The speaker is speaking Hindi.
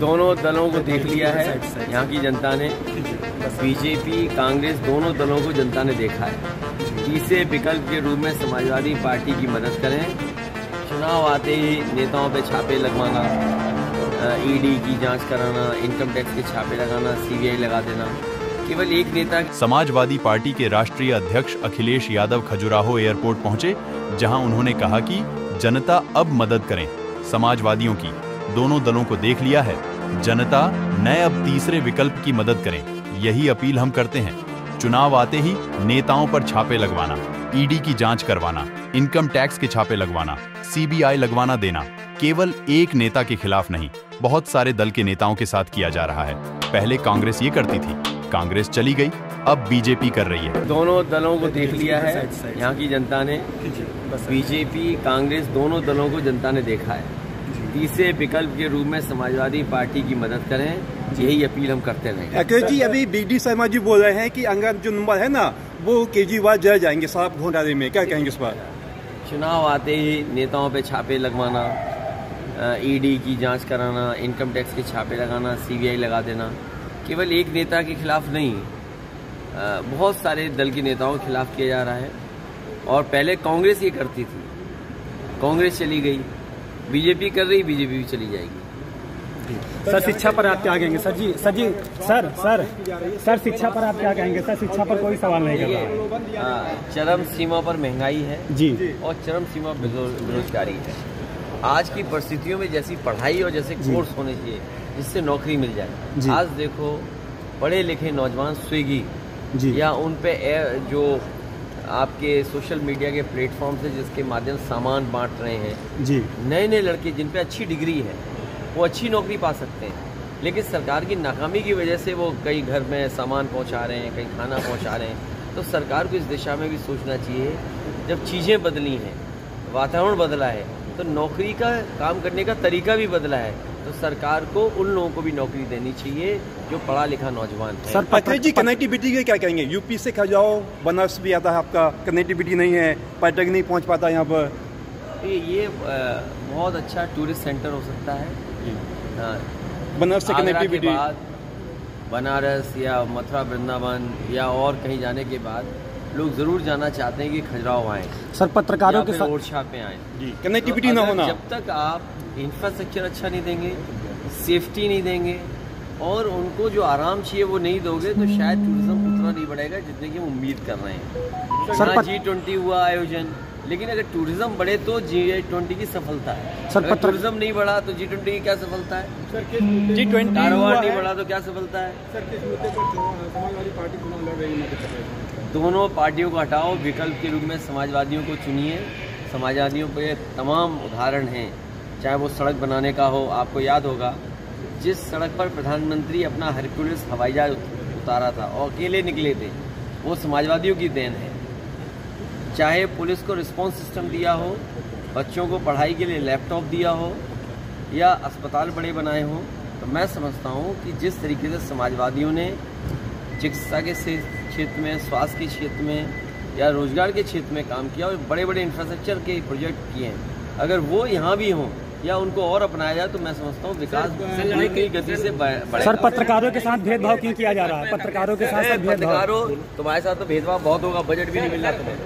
दोनों दलों को देख लिया है। यहाँ की जनता ने। बीजेपी, कांग्रेस दोनों दलों को जनता ने देखा है। तीसरे विकल्प के रूप में समाजवादी पार्टी की मदद करें। चुनाव आते ही नेताओं पे छापे लगवाना ईडी की जाँच कराना इनकम टैक्स के छापे लगाना सीबीआई लगा देना। केवल एक नेता समाजवादी पार्टी के राष्ट्रीय अध्यक्ष अखिलेश यादव खजुराहो एयरपोर्ट पहुँचे, जहाँ उन्होंने कहा कि जनता अब मदद करें। समाजवादियों की, दोनों दलों को देख लिया है। जनता नए अब तीसरे विकल्प की मदद करें। यही अपील हम करते हैं। चुनाव आते ही नेताओं पर छापे लगवाना ईडी की जाँच करवाना इनकम टैक्स के छापे लगवाना सीबीआई लगवाना देना केवल एक नेता के खिलाफ नहीं बहुत सारे दल के नेताओं के साथ किया जा रहा है। पहले कांग्रेस ये करती थी। कांग्रेस चली गई अब बीजेपी कर रही है। दोनों दलों को देख लिया है यहाँ की जनता ने। बीजेपी कांग्रेस दोनों दलों को जनता ने देखा है। तीसरे विकल्प के रूप में समाजवादी पार्टी की मदद करें यही अपील हम करते रहे। अखिलेश जी अभी बी डी शर्मा जी बोल रहे हैं कि अगर जो नंबर है ना वो केजरीवाल जय जाएँगे साफ़ घोटाले में। क्या कहेंगे इस पर चुनाव आते ही नेताओं पे छापे लगवाना ईडी की जाँच कराना इनकम टैक्स के छापे लगाना सीबीआई लगा देना केवल एक नेता के खिलाफ नहीं बहुत सारे दल के नेताओं के खिलाफ किया जा रहा है। और पहले कांग्रेस ये करती थी। कांग्रेस चली गई। बीजेपी कर रही बीजेपी भी चली जाएगी। सर शिक्षा पर आप क्या कहेंगे? Sir ji sir ji sir sir sir शिक्षा पर आप क्या कहेंगे? सर शिक्षा पर कोई सवाल नहीं कर रहा। हाँ, चरम सीमा पर महँगाई है जी। और चरम सीमा बेरोजगारी है। आज की परिस्थितियों में जैसी पढ़ाई और जैसे कोर्स होने चाहिए जिससे नौकरी मिल जाए। आज देखो पढ़े लिखे नौजवान स्विगी या उन पे जो आपके सोशल मीडिया के प्लेटफॉर्म से जिसके माध्यम सामान बांट रहे हैं। जी। नए नए लड़के जिन पे अच्छी डिग्री है वो अच्छी नौकरी पा सकते हैं। लेकिन सरकार की नाकामी की वजह से वो कई घर में सामान पहुँचा रहे हैं कहीं खाना पहुँचा रहे हैं। तो सरकार को इस दिशा में भी सोचना चाहिए जब चीज़ें बदली हैं वातावरण बदला है तो नौकरी का काम करने का तरीका भी बदला है। तो सरकार को उन लोगों को भी नौकरी देनी चाहिए जो पढ़ा लिखा नौजवान है। सर पत्र जी कनेक्टिविटी के क्या कहेंगे? यूपी से खा जाओ बनारस भी आता है आपका कनेक्टिविटी नहीं है पर्यटक नहीं पहुँच पाता यहाँ पर। ये ये बहुत अच्छा टूरिस्ट सेंटर हो सकता है। हाँ। बनारस से कनेक्टिविटी बनारस या मथुरा वृंदावन या और कहीं जाने के बाद लोग ज़रूर जाना चाहते हैं कि खजुराहो आए। सर पत्रकारों के साथ ओरछा पे आए। कनेक्टिविटी ना होना। जब तक आप इंफ्रास्ट्रक्चर अच्छा नहीं देंगे सेफ्टी नहीं देंगे और उनको जो आराम चाहिए वो नहीं दोगे तो शायद टूरिज़्म उतना नहीं बढ़ेगा जितने की हम उम्मीद कर रहे हैं। सर जी ट्वेंटी हुआ आयोजन लेकिन अगर टूरिज़्म बढ़े तो जी ट्वेंटी की सफलता है। सर अगर टूरिज़्म नहीं बढ़ा तो जी ट्वेंटी की क्या सफलता है? सर जी ट्वेंटी कारोबार नहीं बढ़ा तो क्या सफलता है? सर किस मुद्दे पर समाजवादी पार्टी चुनाव लड़ रही है? दोनों पार्टियों को हटाओ, विकल्प के रूप में समाजवादियों को चुनिए। समाजवादियों पर तमाम उदाहरण हैं। चाहे वो सड़क बनाने का हो, आपको याद होगा, जिस सड़क पर प्रधानमंत्री अपना हरकुलिस हवाई जहाज़ उतारा था और अकेले निकले थे, वो समाजवादियों की देन है। चाहे पुलिस को रिस्पांस सिस्टम दिया हो, बच्चों को पढ़ाई के लिए लैपटॉप दिया हो, या अस्पताल बड़े बनाए हों तो मैं समझता हूँ कि जिस तरीके से समाजवादियों ने चिकित्सा के क्षेत्र में स्वास्थ्य के क्षेत्र में या रोज़गार के क्षेत्र में काम किया और बड़े बड़े इंफ्रास्ट्रक्चर के प्रोजेक्ट किए हैं। अगर वो यहाँ भी हों या उनको और अपनाया जाए तो मैं समझता हूँ विकास की गति से सर पत्रकारों के साथ भेदभाव क्यों किया जा रहा है? पत्रकारों के साथ पत्रकारों तुम्हारे साथ तो भेदभाव बहुत होगा बजट भी नहीं मिल रहा तुम्हें।